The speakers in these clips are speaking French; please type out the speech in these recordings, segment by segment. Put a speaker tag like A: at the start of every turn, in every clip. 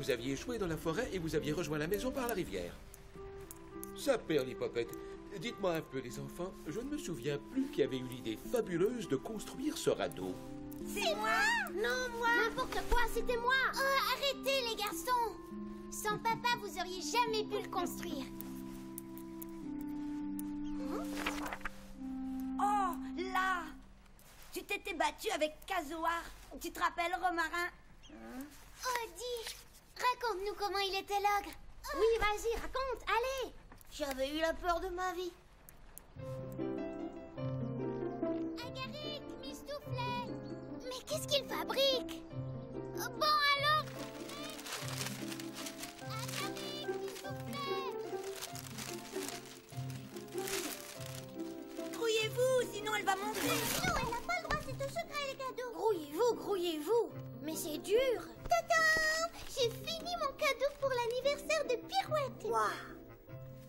A: vous aviez échoué dans la forêt et vous aviez rejoint la maison par la rivière. Ça, Perlipopette. Dites-moi un peu, les enfants, je ne me souviens plus qui avait eu l'idée fabuleuse de construire ce radeau.
B: C'est moi
C: Non, moi N'importe quoi, c'était moi
B: Oh, arrêtez les garçons Sans papa, vous auriez jamais pu le construire.
D: Oh, là Tu t'étais battu avec Kazoar. Tu te rappelles, Romarin?
B: Oh, dis Raconte-nous comment il était l'ogre.
C: Oui, vas-y, raconte, allez J'avais eu la peur de ma vie.
B: Agaric, Mistouflet Mais qu'est-ce qu'il fabrique? Oh, Bon, alors Agaric, Mistouflet
D: Grouillez-vous, sinon elle va monter.
B: Non, elle n'a pas le droit, c'est un secret, les cadeaux.
C: Grouillez-vous, grouillez-vous Mais c'est dur
B: mon cadeau pour l'anniversaire de Pirouette.
D: Waouh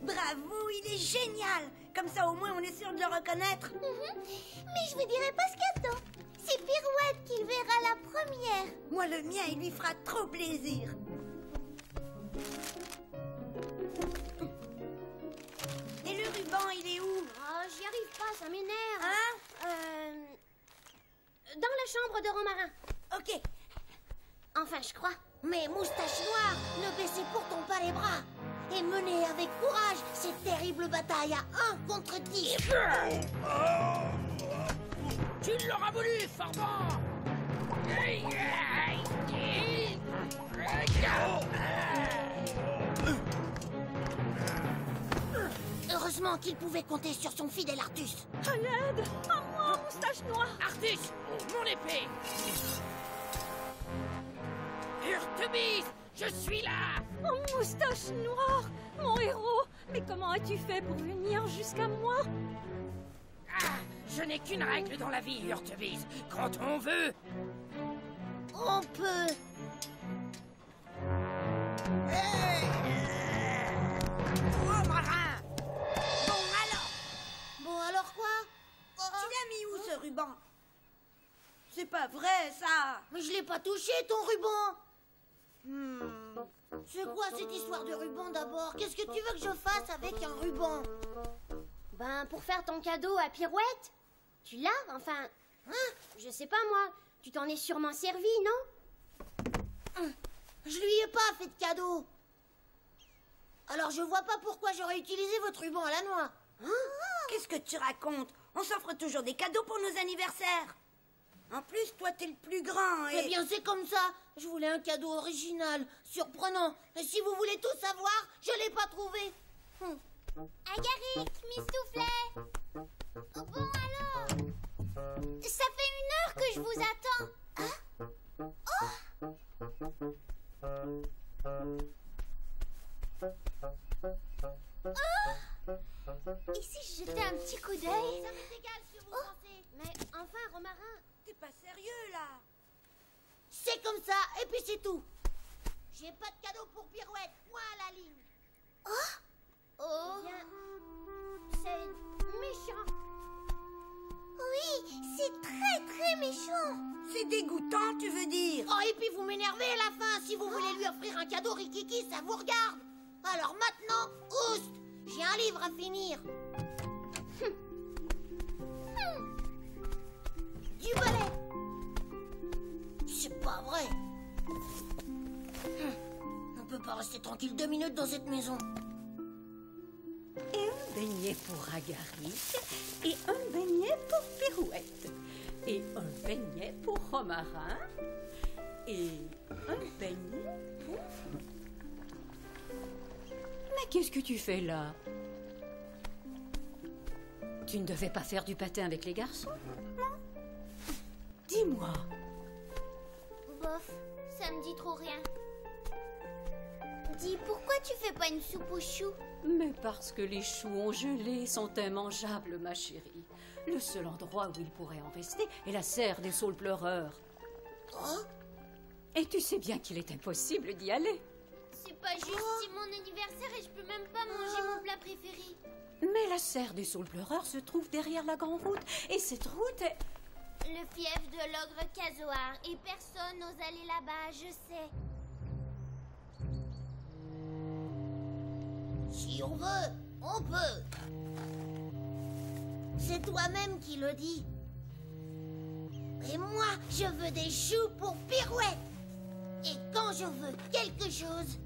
D: Bravo, il est génial Comme ça, au moins, on est sûr de le reconnaître.
B: Mhm. Mais je vous dirai pas ce cadeau. C'est Pirouette qui le verra la première.
D: Moi, le mien, il lui fera trop plaisir. Et le ruban, il est où?
C: Oh, j'y arrive pas, ça m'énerve
D: Hein?
C: Euh... Dans la chambre de Romarin.
D: Ok.
C: Enfin, je crois. Mais moustache noire, ne baissez pourtant pas les bras. Et menez avec courage cette terrible bataille à un contre dix.
E: Tu l'auras voulu, Forban
C: Heureusement qu'il pouvait compter sur son fidèle Artus.
D: À l'aide À moi, moustache noire
E: Artus, mon épée Urtebise, je suis là.
D: Oh, moustache noire Mon héros. Mais comment as-tu fait pour venir jusqu'à moi?
E: Ah, Je n'ai qu'une règle dans la vie, Urtebise. Quand on veut,
C: On peut.
D: Oh, marin! Bon, alors.
C: Bon, alors quoi?
D: Tu l'as mis où, ce ruban? C'est pas vrai, ça.
C: Mais je l'ai pas touché, ton ruban Hmm. C'est quoi cette histoire de ruban d'abord? Qu'est-ce que tu veux que je fasse avec un ruban? Ben, pour faire ton cadeau à Pirouette. Tu l'as Enfin, hein? Je sais pas moi. Tu t'en es sûrement servi, non? Je lui ai pas fait de cadeau. Alors je vois pas pourquoi j'aurais utilisé votre ruban à la noix. Hein?
D: Qu'est-ce que tu racontes? On s'offre toujours des cadeaux pour nos anniversaires En plus, toi, t'es le plus grand et...
C: Eh bien, c'est comme ça. Je voulais un cadeau original, surprenant. Et si vous voulez tout savoir, je l'ai pas trouvé. Hum.
B: Agaric, Mistouflet Oh, Bon, alors Ça fait une heure que je vous attends. Hein? Oh Et si je jetais un petit coup d'œil
C: Ça m'est égal si vous pensez. Mais enfin, Romarin,
D: pas sérieux, là
C: c'est comme ça, et puis c'est tout. J'ai pas de cadeau pour Pirouette, point à la ligne.
B: Oh
C: Bien, c'est méchant.
B: Oui, c'est très très méchant
D: C'est dégoûtant, tu veux dire
C: Oh, et puis vous m'énervez à la fin. Si vous voulez lui offrir un cadeau Rikiki, ça vous regarde. Alors maintenant, oust J'ai un livre à finir. Du balai. C'est pas vrai. Hum. On peut pas rester tranquille deux minutes dans cette maison.
F: Et un beignet pour Agaric, et un beignet pour Pirouette, et un beignet pour Romarin, et un beignet pour... Mais qu'est-ce que tu fais là? Tu ne devais pas faire du patin avec les garçons? Non Dis-moi,
B: Bof, ça me dit trop rien. Dis, pourquoi tu fais pas une soupe aux choux?
F: Mais parce que les choux ont gelé sont immangeables, ma chérie. Le seul endroit où ils pourraient en rester est la serre des saules pleureurs. Et tu sais bien qu'il est impossible d'y aller.
B: C'est pas juste, c'est mon anniversaire et je peux même pas manger mon plat préféré.
F: Mais la serre des saules pleureurs se trouve derrière la grande route. Et cette route est...
B: Le fief de l'ogre Casoar. Et personne n'ose aller là-bas, je sais.
C: Si on veut, on peut. C'est toi-même qui le dis. Et moi, je veux des choux pour pirouette. Et quand je veux quelque chose...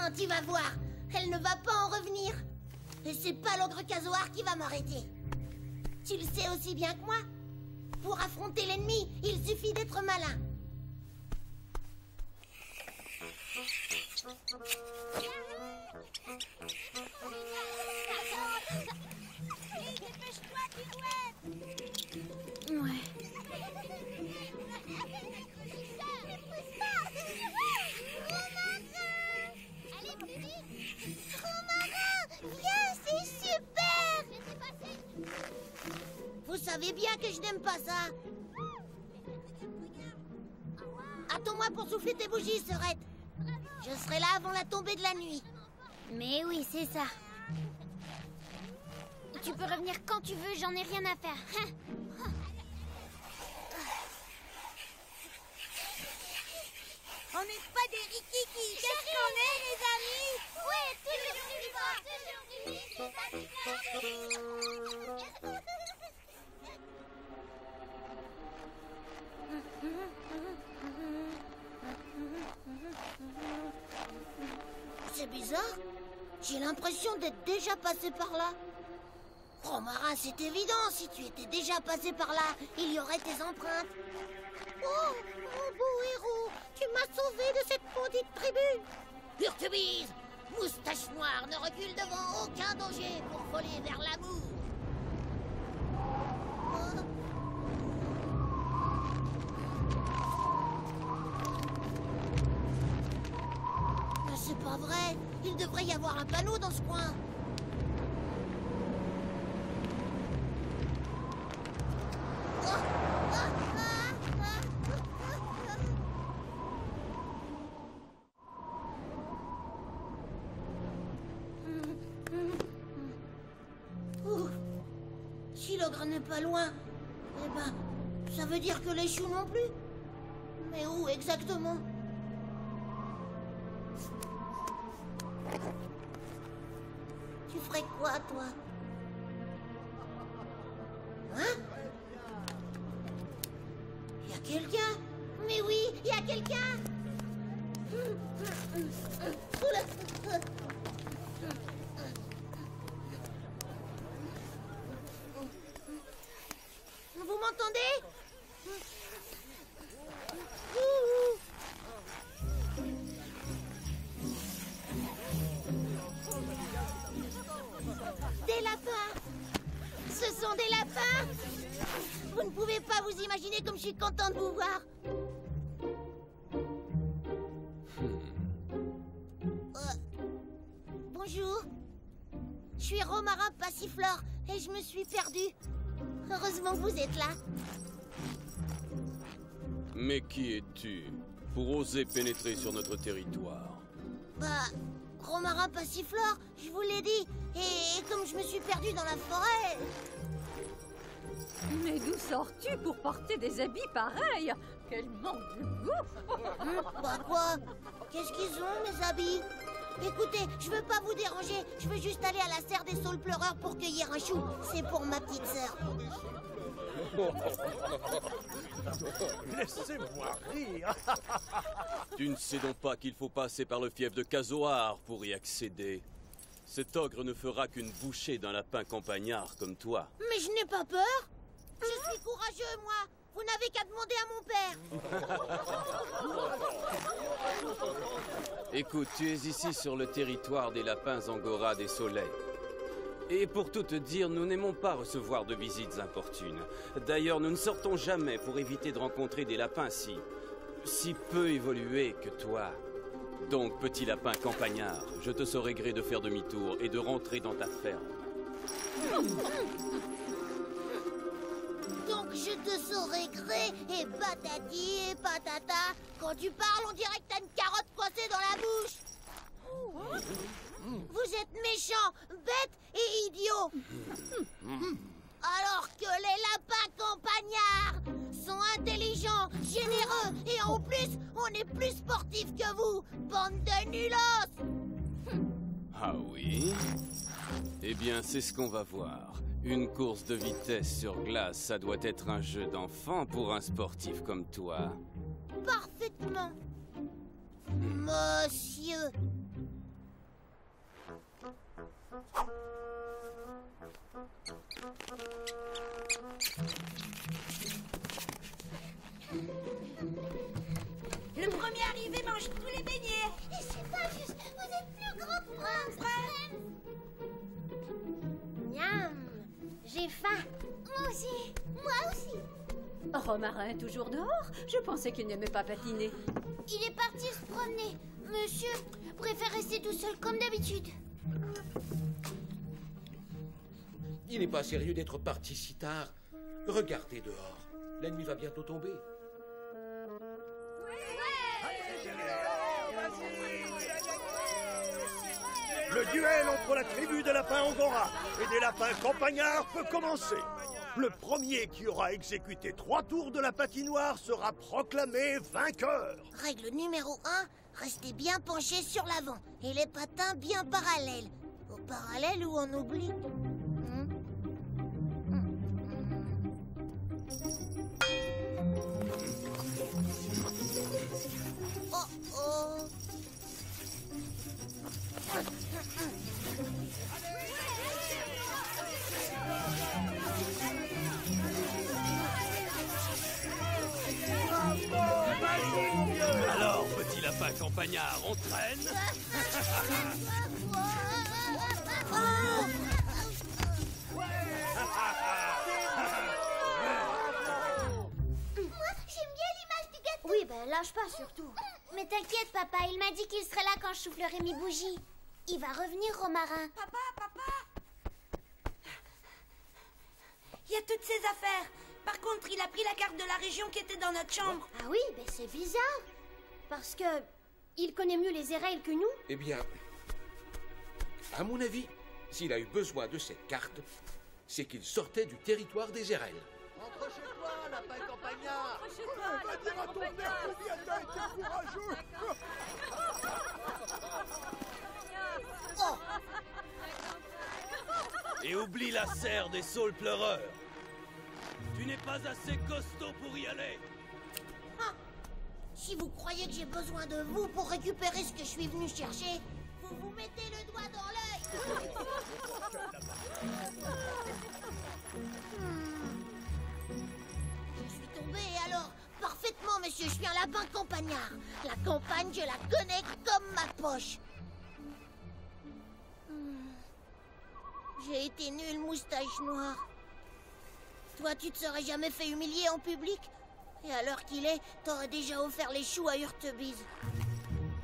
C: Hein, tu vas voir, elle ne va pas en revenir. Et c'est pas l'ogre Casoar qui va m'arrêter. Tu le sais aussi bien que moi. Pour affronter l'ennemi, il suffit d'être malin. Ouais. Savez bien que je n'aime pas ça. Attends-moi pour souffler tes bougies, Serette. Je serai là avant la tombée de la nuit.
B: Mais oui, c'est ça. Tu peux revenir quand tu veux, j'en ai rien à faire. Hein
D: On n'est pas des rikiki. Qu'est-ce qu'on est, les amis
B: Ouais, toujours plus fort,
C: l'impression d'être déjà passé par là. Romarin, c'est évident. Si tu étais déjà passé par là, il y aurait tes empreintes. Oh, mon beau héros, tu m'as sauvé de cette maudite tribu. Urtubise, moustache noire ne recule devant aucun danger pour voler vers l'amour. Ce. Si l'ogre n'est pas loin, eh ben, ça veut dire que les choux non plus. Mais où exactement? Tu ferais quoi, toi Et je me suis perdue. Heureusement que vous êtes là.
G: Mais qui es-tu pour oser pénétrer sur notre territoire?
C: Bah, Romarin Passiflore, je vous l'ai dit. Et, et comme je me suis perdue dans la forêt...
F: Mais d'où sors-tu pour porter des habits pareils? Quel manque de goût
C: Hum, bah quoi? Qu'est-ce qu'ils ont, mes habits? Écoutez, je veux pas vous déranger. Je veux juste aller à la serre des saules pleureurs pour cueillir un chou. C'est pour ma petite sœur.
H: Laissez-moi rire.
G: Tu ne sais donc pas qu'il faut passer par le fief de Kazoar pour y accéder. Cet ogre ne fera qu'une bouchée d'un lapin campagnard comme toi.
C: Mais je n'ai pas peur. Je suis courageux, moi. Vous n'avez qu'à demander à mon père.
G: Écoute, tu es ici sur le territoire des lapins Angora des Soleils. Et pour tout te dire, nous n'aimons pas recevoir de visites importunes. D'ailleurs, nous ne sortons jamais pour éviter de rencontrer des lapins si... si peu évolués que toi. Donc, petit lapin campagnard, je te saurai gré de faire demi-tour et de rentrer dans ta ferme.
C: Donc je te saurai gré et patati et patata. Quand tu parles, on dirait que t'as une carotte coincée dans la bouche. Vous êtes méchants, bêtes et idiots. Alors que les lapins campagnards sont intelligents, généreux et en plus, on est plus sportifs que vous, bande de nulos.
G: Ah oui? Eh bien, c'est ce qu'on va voir. Une course de vitesse sur glace, ça doit être un jeu d'enfant pour un sportif comme toi.
C: Parfaitement. Monsieur.
D: Le premier arrivé mange tous les beignets.
B: Et c'est pas juste,
C: J'ai faim.
B: Moi aussi, moi aussi.
F: Romarin toujours dehors? Je pensais qu'il n'aimait pas patiner.
B: Il est parti se promener. Monsieur préfère rester tout seul comme d'habitude.
A: Il n'est pas sérieux d'être parti si tard. Regardez dehors. La nuit va bientôt tomber.
H: Le duel entre la tribu des lapins Angora et des lapins campagnards peut commencer. Le premier qui aura exécuté trois tours de la patinoire sera proclamé vainqueur.
C: Règle numéro 1, restez bien penché sur l'avant et les patins bien parallèles. Au parallèle où on oublie.
G: On traîne
B: Moi, j'aime bien l'image du gâteau.
C: Oui, ben lâche pas surtout.
B: Mais t'inquiète, papa, il m'a dit qu'il serait là quand je soufflerai mes bougies. Il va revenir, Romarin.
D: Papa, papa Il y a toutes ses affaires. Par contre, il a pris la carte de la région qui était dans notre chambre.
C: Ah oui, ben c'est bizarre. Parce que il connaît mieux les érails que nous.
A: Eh bien, à mon avis, s'il a eu besoin de cette carte, c'est qu'il sortait du territoire des RL.
H: Rentre chez toi, lapin campagnard. Va dire à ton père combien t'as été courageux.
G: Et oublie la serre des saules pleureurs. Tu n'es pas assez costaud pour y aller
C: Si vous croyez que j'ai besoin de vous pour récupérer ce que je suis venu chercher, vous vous mettez le doigt dans l'œil. Je suis tombé et alors Parfaitement, monsieur, je suis un lapin campagnard. La campagne, je la connais comme ma poche. Hmm. J'ai été nul, moustache noire. Toi, tu te serais jamais fait humilier en public? Et à l'heure qu'il est, t'aurais déjà offert les choux à Hurtebise.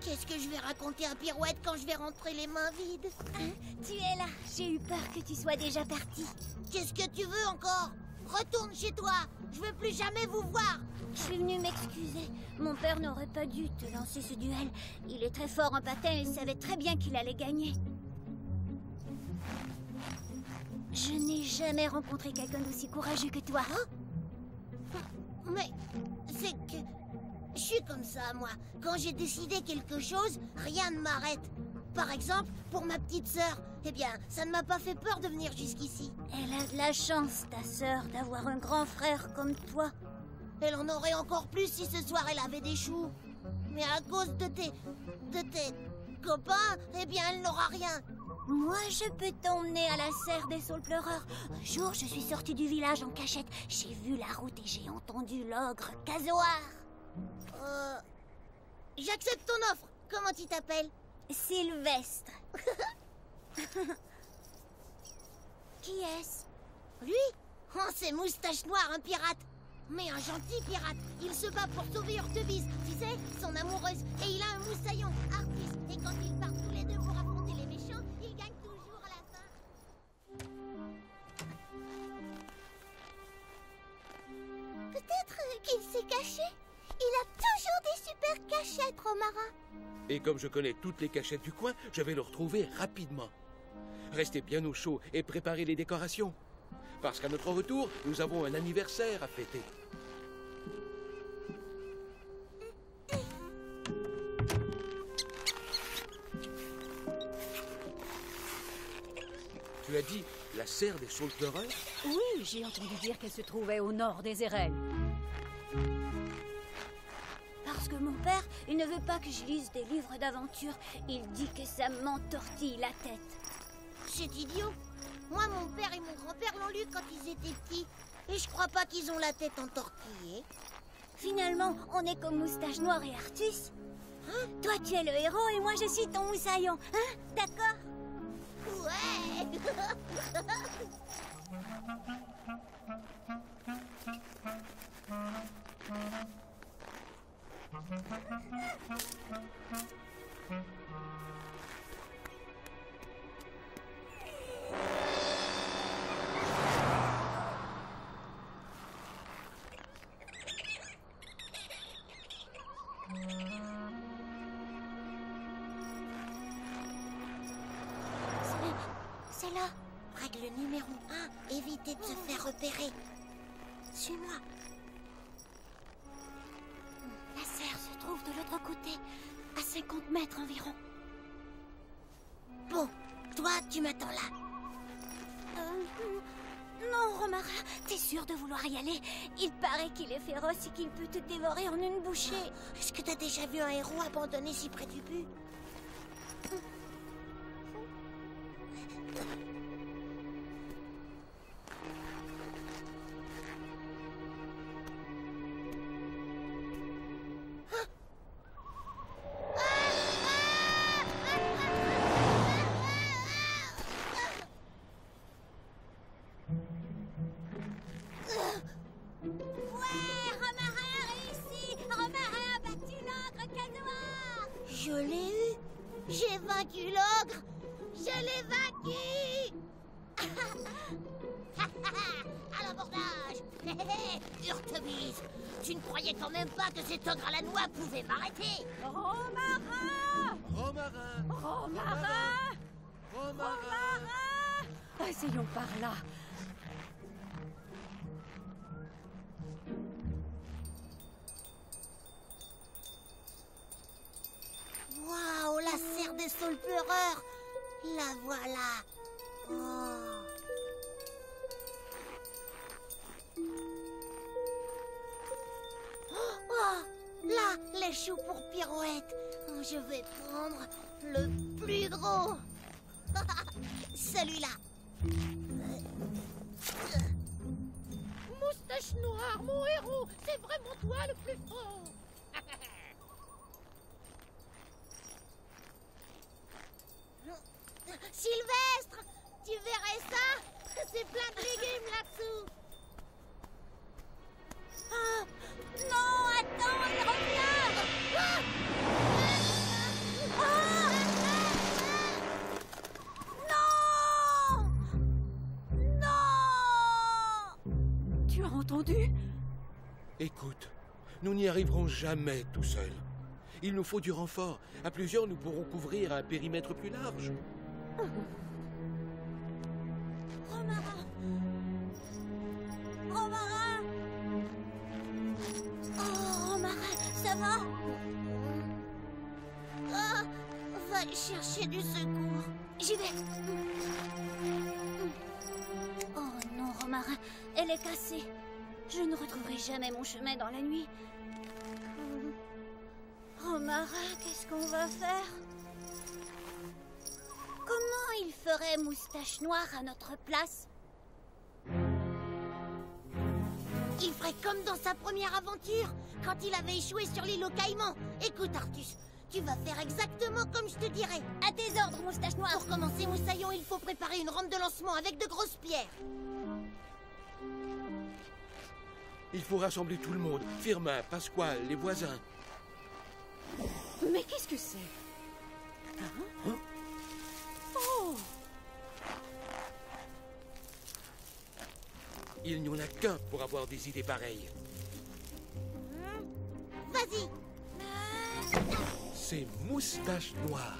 C: Qu'est-ce que je vais raconter à Pirouette quand je vais rentrer les mains vides
B: Hein, Tu es là. J'ai eu peur que tu sois déjà parti.
C: Qu'est-ce que tu veux encore? Retourne chez toi Je veux plus jamais vous voir
B: Je suis venue m'excuser. Mon père n'aurait pas dû te lancer ce duel. Il est très fort en patin et savait très bien qu'il allait gagner. Je n'ai jamais rencontré quelqu'un d'aussi courageux que toi.
C: Mais c'est que... Je suis comme ça, moi. Quand j'ai décidé quelque chose, rien ne m'arrête. Par exemple, pour ma petite sœur, eh bien, ça ne m'a pas fait peur de venir jusqu'ici.
B: Elle a de la chance, ta sœur, d'avoir un grand frère comme toi.
C: Elle en aurait encore plus si ce soir elle avait des choux. Mais à cause de tes... de tes copains, eh bien, elle n'aura rien.
B: Moi, je peux t'emmener à la serre des saules pleureurs. Un jour, je suis sortie du village en cachette. J'ai vu la route et j'ai entendu l'ogre Casoar.
C: Euh... J'accepte ton offre. Comment tu t'appelles
B: Sylvestre. Qui est-ce?
C: Lui? Oh, c'est Moustache Noire, un pirate. Mais un gentil pirate. Il se bat pour sauver Hurtebise, tu sais, son amoureuse. Et il a un moussaillon, artiste. Et quand ils partent
B: super cachettes, Romarin.
A: Et comme je connais toutes les cachettes du coin, je vais le retrouver rapidement. Restez bien au chaud et préparez les décorations. Parce qu'à notre retour, nous avons un anniversaire à fêter. Tu as dit la serre des saules pleureurs
F: Oui, j'ai entendu dire qu'elle se trouvait au nord des Érelles.
C: Que mon père, il ne veut pas que je lise des livres d'aventure. Il dit que ça m'entortille la tête. C'est idiot. Moi, mon père et mon grand-père l'ont lu quand ils étaient petits. Et je crois pas qu'ils ont la tête entortillée. Finalement, on est comme Moustache Noire et Artus. Hein Toi, tu es le héros et moi, je suis ton moussaillon. Hein? D'accord? Ouais Mm-hmm. De vouloir y aller Il paraît qu'il est féroce et qu'il peut te dévorer en une bouchée. Est-ce que t'as déjà vu un héros abandonné si près du but? À l'abordage. Hurtebise. Tu ne croyais quand même pas que cet ogre à la noix pouvait m'arrêter.
F: Romarin.
A: Romarin.
F: Romarin.
A: Romarin.
F: Essayons par là.
C: Waouh, la serre des saules pleureurs La voilà. Oh. Oh, là, les choux pour pirouette. Oh, Je vais prendre le plus gros. Celui-là.
E: Moustache noire, mon héros, c'est vraiment toi le plus fort.
C: Sylvestre Tu verrais ça? C'est plein de légumes là-dessous Ah Non, attends, il revient Ah Ah Non Non
F: Tu as entendu?
A: Écoute, nous n'y arriverons jamais tout seuls. Il nous faut du renfort. À plusieurs, nous pourrons couvrir un périmètre plus large.
C: Romarin Ah, Va chercher du secours. J'y vais. Oh non, Romarin, elle est cassée. Je ne retrouverai jamais mon chemin dans la nuit. Romarin, qu'est-ce qu'on va faire? Comment il ferait moustache noire à notre place? Il ferait comme dans sa première aventure, quand il avait échoué sur l'île aux Caïmans. Écoute, Artus, tu vas faire exactement comme je te dirais. À tes ordres, moustache noire. Pour commencer, moussaillon, il faut préparer une rampe de lancement avec de grosses pierres.
A: Il faut rassembler tout le monde. Firmin, Pasquale, les voisins.
F: Mais qu'est-ce que c'est? Hein? Oh
A: Il n'y en a qu'un pour avoir des idées pareilles.
C: Vas-y.
A: C'est Moustache Noire.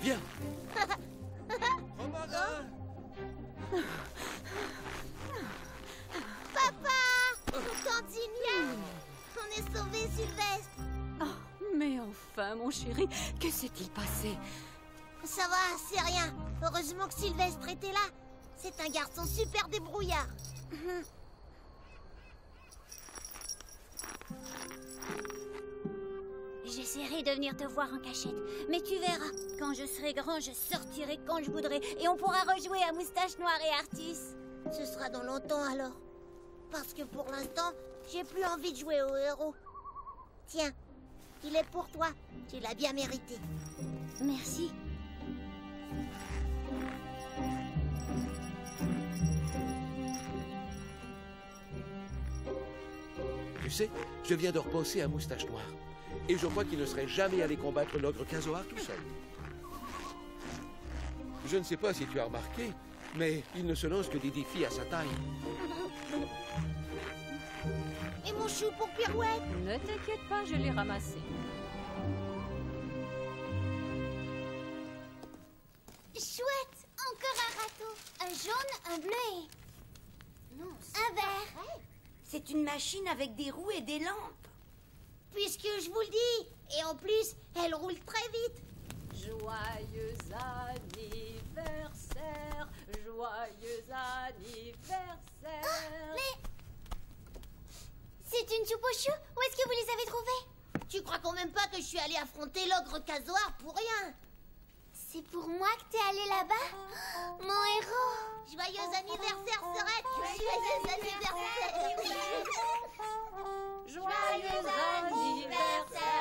A: Viens. Romarin
C: Papa Cantinia On est sauvé, Sylvestre.
F: Oh, mais enfin, mon chéri, que s'est-il passé?
C: Ça va, c'est rien. Heureusement que Sylvestre était là. C'est un garçon super débrouillard.
B: J'essaierai de venir te voir en cachette. Mais tu verras, quand je serai grand, je sortirai quand je voudrai. Et on pourra rejouer à Moustache Noire et Artis.
C: Ce sera dans longtemps alors. Parce que pour l'instant, j'ai plus envie de jouer au héros. Tiens, il est pour toi. Tu l'as bien mérité.
B: Merci.
A: Tu sais, je viens de repenser à Moustache Noire. Et je crois qu'il ne serait jamais allé combattre l'ogre Kazoar tout seul. Je ne sais pas si tu as remarqué, mais il ne se lance que des défis à sa taille.
C: Et mon chou pour pirouette
F: Ne t'inquiète pas, je l'ai ramassé.
B: Chouette Encore un râteau. Un jaune, un bleu et... Non, un vert.
D: C'est une machine avec des roues et des lampes.
C: Puisque je vous le dis. Et en plus, elle roule très vite.
F: Joyeux anniversaire, joyeux anniversaire.
B: Mais... C'est une soupe aux choux Où est-ce que vous les avez trouvés
C: Tu crois quand même pas que je suis allée affronter l'ogre Kazoar pour rien?
B: C'est pour moi que t'es allé là-bas? Mon héros.
C: Joyeux anniversaire, Serette Joyeux anniversaire Joyeux anniversaire.